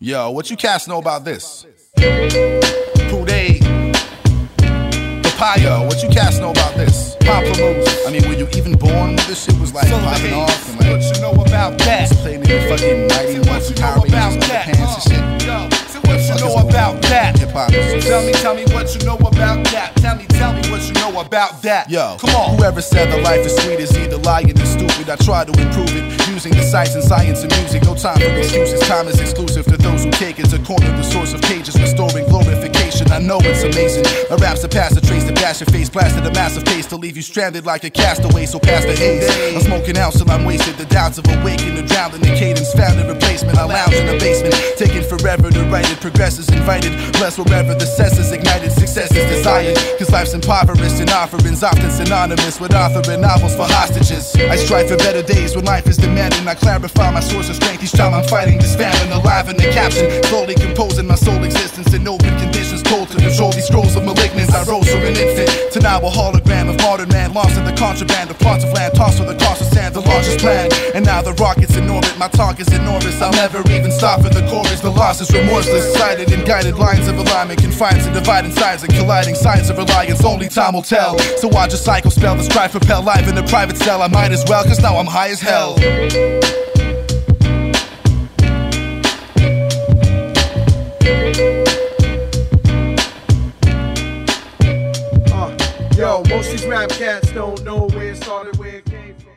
Yo, what you cats know about this? Pude. Papaya, what you cats know about this? Pamplemousse. I mean, were you even born when this shit was like popping off and like What you know about that? playing in fucking Mighty What Ones you and know Power Rangers about that? pants and shit? Yo, so what you know about that? Hip hop is Tell me, tell me what you know about that. Tell me, tell me what you know about that. Yo, come on. Whoever said the life is sweet is either lying or stupid. I try to improve it using the sights and science and music. No time for excuses. Time is exclusive to those who take it to the source of cages, restoring glorification. I know it's amazing. My raps are past the trace to bash your face, blasted a massive pace to leave you stranded like a castaway. So pass the haze. I'm smoking out till I'm wasted. The doubts of awakening, drowned in the cadence, found a replacement. I lounge in the basement, taking forever to write it. Progress is invited, bless wherever the cess is ignited. Success is desired, cause life's impoverished and offerings often synonymous with authoring novels for hostages. I strive for better days when life is demanding. I clarify my source of strength each time I'm fighting this famine. Alive in the caption, slowly composing my soul existence in open conditions. Told to control these scrolls of malignance. I rose from an infant to now a hologram of modern man. Lost in the contraband of plots of land, tossed with the cost of sand, the largest plan. And now the rocket's in orbit, my target's enormous. I'll never even stop for the chorus. The loss is remorseless, sighted in guided lines of alignment, confined to dividing sides and colliding signs of reliance. Only time will tell. So I just cycle spell this cry propel live in a private cell. I might as well, cause now I'm high as hell. Yo, most these rap cats don't know where it started, where it came from.